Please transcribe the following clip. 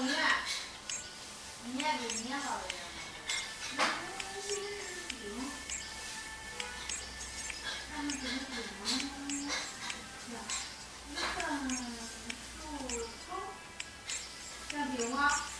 捏，捏比捏好一点。嗯，现在是牛。上面怎么点？